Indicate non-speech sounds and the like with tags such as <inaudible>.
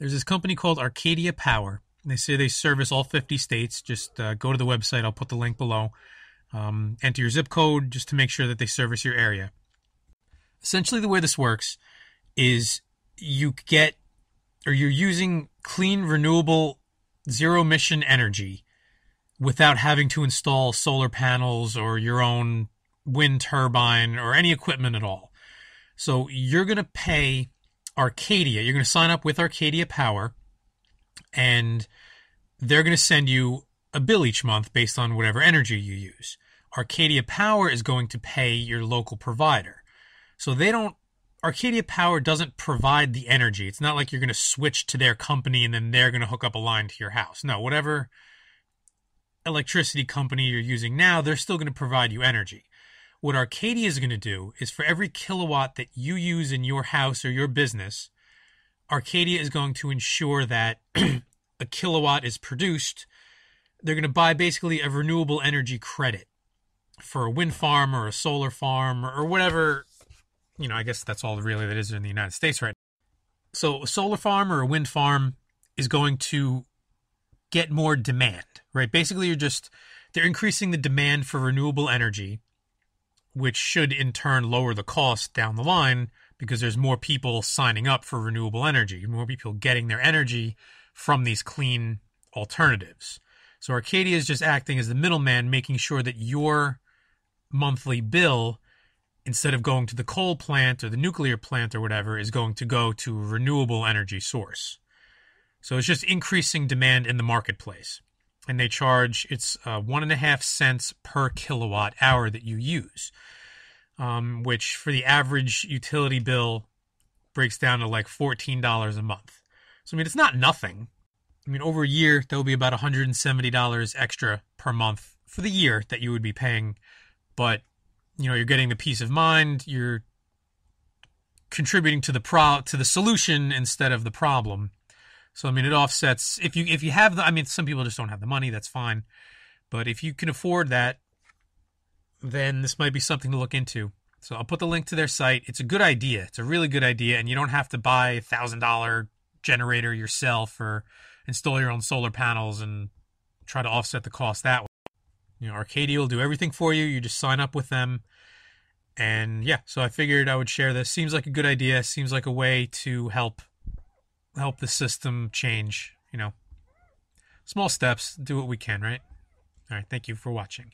There's this company called Arcadia Power. They say they service all 50 states. Just uh, go to the website. I'll put the link below. Um, enter your zip code just to make sure that they service your area. Essentially, the way this works is you get or you're using clean, renewable, zero emission energy without having to install solar panels or your own wind turbine or any equipment at all. So you're going to pay Arcadia, you're going to sign up with Arcadia Power, and they're going to send you a bill each month based on whatever energy you use. Arcadia Power is going to pay your local provider. So they don't Arcadia Power doesn't provide the energy. It's not like you're going to switch to their company and then they're going to hook up a line to your house. No, whatever electricity company you're using now, they're still going to provide you energy. What Arcadia is going to do is for every kilowatt that you use in your house or your business, Arcadia is going to ensure that <clears throat> a kilowatt is produced. They're going to buy basically a renewable energy credit for a wind farm or a solar farm or whatever you know, I guess that's all really that is in the United States right now. So a solar farm or a wind farm is going to get more demand, right? Basically, you're just they're increasing the demand for renewable energy, which should in turn lower the cost down the line because there's more people signing up for renewable energy, more people getting their energy from these clean alternatives. So Arcadia is just acting as the middleman, making sure that your monthly bill instead of going to the coal plant or the nuclear plant or whatever, is going to go to a renewable energy source. So it's just increasing demand in the marketplace. And they charge, it's uh, one and a half cents per kilowatt hour that you use, um, which for the average utility bill breaks down to like $14 a month. So, I mean, it's not nothing. I mean, over a year, that will be about $170 extra per month for the year that you would be paying. But you know you're getting the peace of mind you're contributing to the pro to the solution instead of the problem so i mean it offsets if you if you have the i mean some people just don't have the money that's fine but if you can afford that then this might be something to look into so i'll put the link to their site it's a good idea it's a really good idea and you don't have to buy a thousand dollar generator yourself or install your own solar panels and try to offset the cost that way you know, Arcadia will do everything for you. You just sign up with them. And yeah, so I figured I would share this. Seems like a good idea. Seems like a way to help help the system change, you know. Small steps, do what we can, right? All right, thank you for watching.